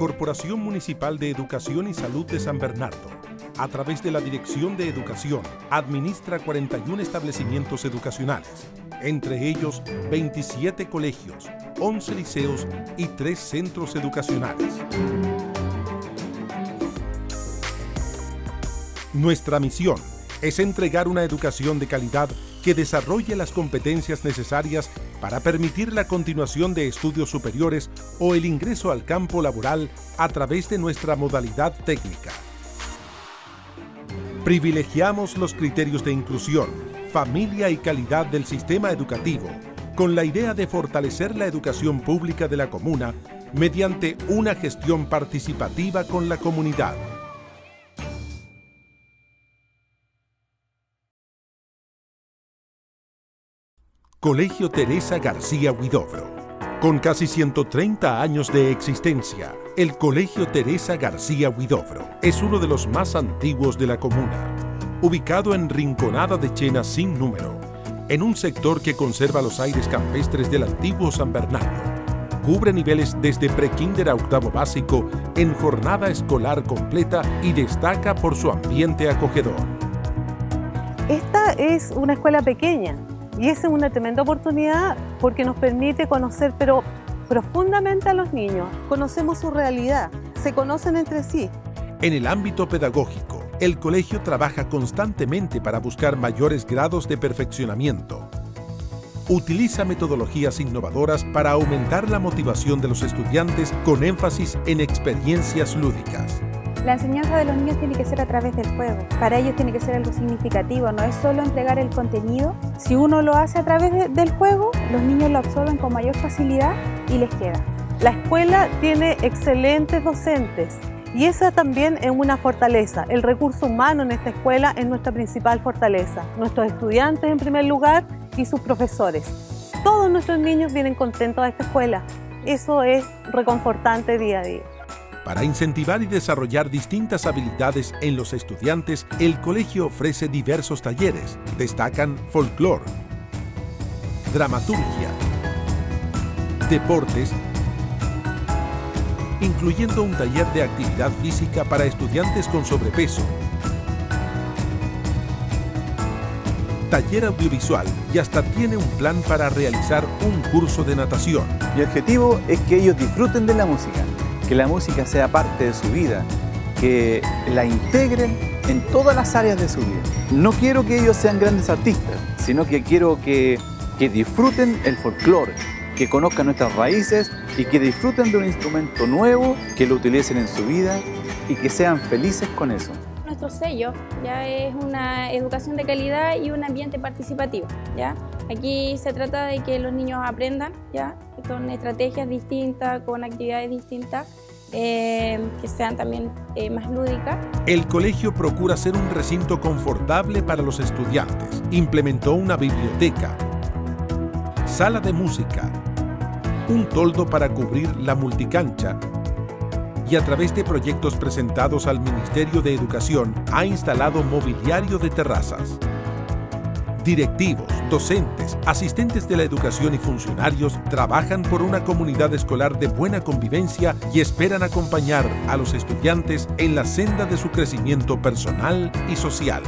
Corporación Municipal de Educación y Salud de San Bernardo, a través de la Dirección de Educación, administra 41 establecimientos educacionales, entre ellos 27 colegios, 11 liceos y 3 centros educacionales. Nuestra misión es entregar una educación de calidad que desarrolle las competencias necesarias para permitir la continuación de estudios superiores o el ingreso al campo laboral a través de nuestra modalidad técnica. Privilegiamos los criterios de inclusión, familia y calidad del sistema educativo con la idea de fortalecer la educación pública de la comuna mediante una gestión participativa con la comunidad. Colegio Teresa García Huidobro. Con casi 130 años de existencia, el Colegio Teresa García Huidobro es uno de los más antiguos de la comuna, ubicado en Rinconada de Chena sin número, en un sector que conserva los aires campestres del antiguo San Bernardo. Cubre niveles desde prekinder a octavo básico en jornada escolar completa y destaca por su ambiente acogedor. Esta es una escuela pequeña, y esa es una tremenda oportunidad porque nos permite conocer, pero profundamente a los niños. Conocemos su realidad, se conocen entre sí. En el ámbito pedagógico, el colegio trabaja constantemente para buscar mayores grados de perfeccionamiento. Utiliza metodologías innovadoras para aumentar la motivación de los estudiantes con énfasis en experiencias lúdicas. La enseñanza de los niños tiene que ser a través del juego. Para ellos tiene que ser algo significativo, no es solo entregar el contenido. Si uno lo hace a través del juego, los niños lo absorben con mayor facilidad y les queda. La escuela tiene excelentes docentes y esa también es una fortaleza. El recurso humano en esta escuela es nuestra principal fortaleza. Nuestros estudiantes en primer lugar y sus profesores. Todos nuestros niños vienen contentos a esta escuela. Eso es reconfortante día a día. Para incentivar y desarrollar distintas habilidades en los estudiantes, el colegio ofrece diversos talleres. Destacan folclore, dramaturgia, deportes, incluyendo un taller de actividad física para estudiantes con sobrepeso, taller audiovisual y hasta tiene un plan para realizar un curso de natación. Mi objetivo es que ellos disfruten de la música que la música sea parte de su vida, que la integren en todas las áreas de su vida. No quiero que ellos sean grandes artistas, sino que quiero que, que disfruten el folclore, que conozcan nuestras raíces y que disfruten de un instrumento nuevo, que lo utilicen en su vida y que sean felices con eso. Nuestro sello ya es una educación de calidad y un ambiente participativo. ¿ya? Aquí se trata de que los niños aprendan ¿ya? con estrategias distintas, con actividades distintas. Eh, que sean también eh, más lúdicas. El colegio procura ser un recinto confortable para los estudiantes. Implementó una biblioteca, sala de música, un toldo para cubrir la multicancha y a través de proyectos presentados al Ministerio de Educación ha instalado mobiliario de terrazas. Directivos, docentes, asistentes de la educación y funcionarios trabajan por una comunidad escolar de buena convivencia y esperan acompañar a los estudiantes en la senda de su crecimiento personal y social.